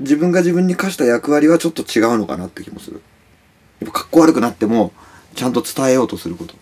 自分が自分に課した役割はちょっと違うのかなって気もする。やっぱかっこ悪くなっても、ちゃんと伝えようとすること。